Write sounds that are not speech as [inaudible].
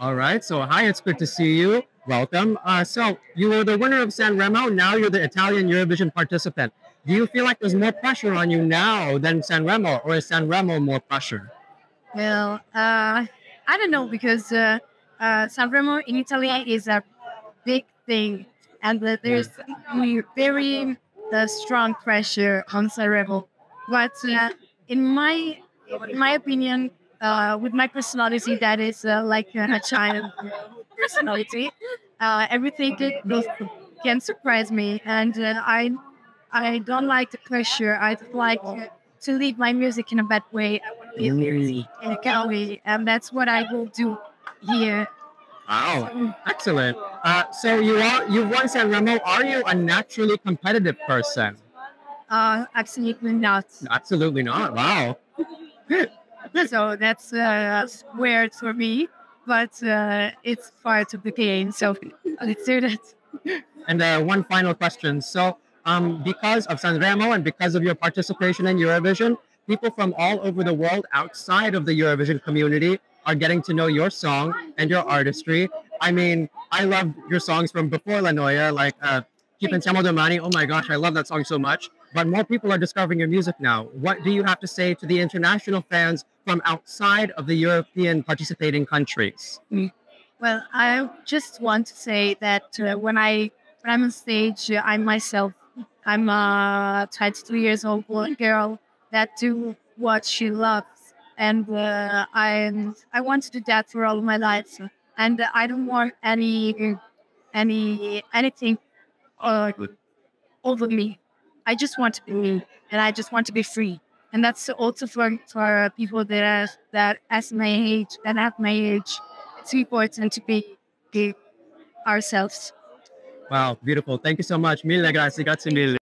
All right. So, hi, it's good to see you. Welcome. Uh, so, you were the winner of Sanremo. Now you're the Italian Eurovision participant. Do you feel like there's more pressure on you now than Sanremo, or is Sanremo more pressure? Well, uh, I don't know because uh, uh, Sanremo in Italy is a big thing, and uh, there's we very uh, strong pressure on Sanremo. But uh, in my in my opinion, uh, with my personality, that is uh, like [laughs] a child personality, uh, everything can surprise me, and uh, I I don't like the pressure. I don't like to leave my music in a bad way. I want to be in a good way, and that's what I will do here. Wow, excellent. Uh, so you are you won Sanremo. Are you a naturally competitive person? Uh, absolutely not. Absolutely not. Wow. [laughs] So that's uh, weird for me, but uh, it's part of the game. So [laughs] let's do that. And uh, one final question. So, um, because of Sanremo and because of your participation in Eurovision, people from all over the world outside of the Eurovision community are getting to know your song and your artistry. I mean, I love your songs from before La Noia, like uh, Ci Pensiamo Domani. Oh my gosh, I love that song so much. But more people are discovering your music now. What do you have to say to the international fans from outside of the European participating countries? Well, I just want to say that uh, when I when I'm on stage, uh, I'm myself. I'm a 22 years old girl that do what she loves, and uh, I I want to do that for all my life. And I don't want any any anything uh, over me. I just want to be me, and I just want to be free. And that's also for for people that are that as my age that have my age. It's important to be, be ourselves. Wow, beautiful. Thank you so much. Mille grazie, grazie mille.